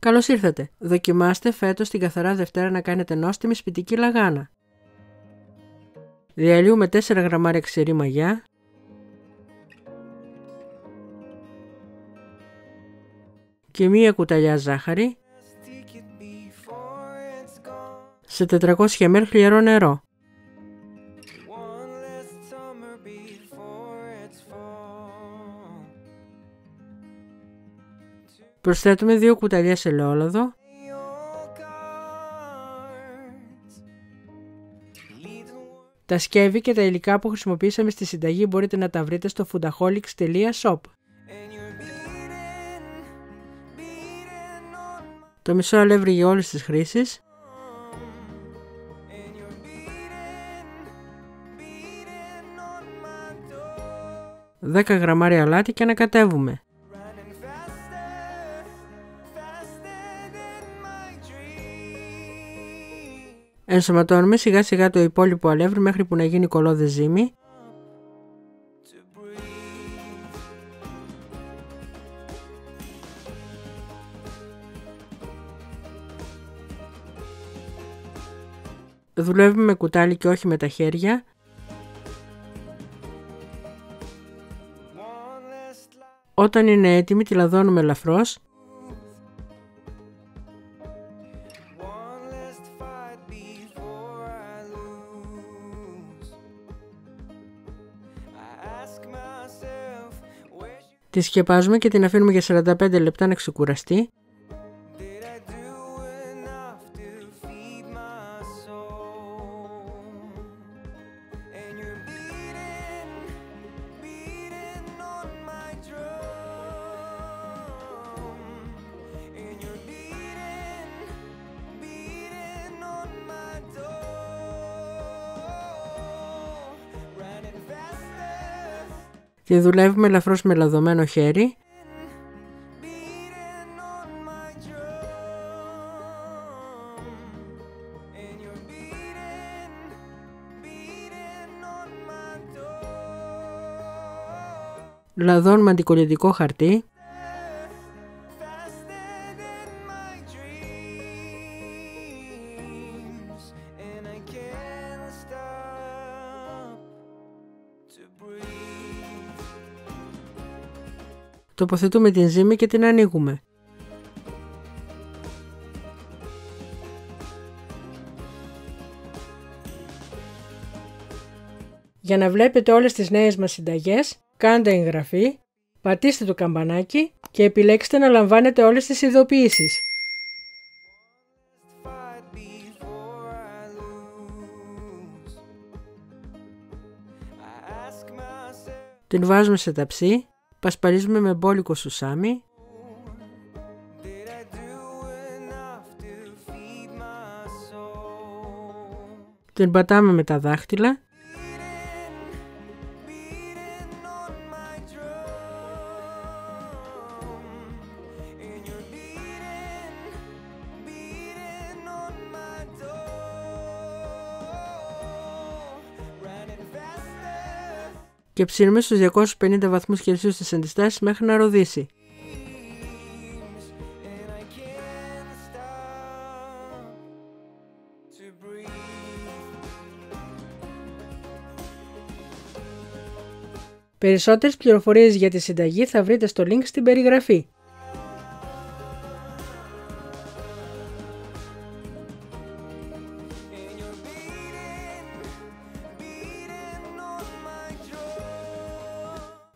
Καλώς ήρθατε. Δοκιμάστε φέτος την καθαρά Δευτέρα να κάνετε νόστιμη σπιτική λαγάνα. Διαλύουμε 4 γραμμάρια ξερή μαγιά. Και μία κουταλιά ζάχαρη. Σε 400 ml χλιαρό νερό. Προσθέτουμε δύο κουταλιέ ελαιόλαδο. Τα σκεύη και τα υλικά που χρησιμοποίησαμε στη συνταγή μπορείτε να τα βρείτε στο foodaholics.shop. Το μισό αλεύρι για όλες τις χρήσεις. Δέκα γραμμάρια αλάτι και ανακατεύουμε. Ενσωματώνουμε σιγά σιγά το υπόλοιπο αλεύρι μέχρι που να γίνει κολόδε ζύμη. Δουλεύουμε με κουτάλι και όχι με τα χέρια. Όταν είναι έτοιμη τη λαδώνουμε ελαφρώς Τη σκεπάζουμε και την αφήνουμε για 45 λεπτά να ξεκουραστεί. Τη δουλεύουμε ελαφρώς με λαδωμένο χέρι. Λαδώνουμε αντικολλητικό χαρτί. Τοποθετούμε την ζύμη και την ανοίγουμε. Για να βλέπετε όλες τις νέες μας συνταγές, κάντε εγγραφή, πατήστε το καμπανάκι και επιλέξτε να λαμβάνετε όλες τις ειδοποιήσεις. Την βάζουμε σε ταψί Πασπαρίζουμε με μπόλικο σουσάμι. Την πατάμε με τα δάχτυλα. Και ψήνουμε στους 250 βαθμούς Κελσίου στις αντιστάσεις μέχρι να ροδίσει. Περισσότερες πληροφορίες για τη συνταγή θα βρείτε στο link στην περιγραφή.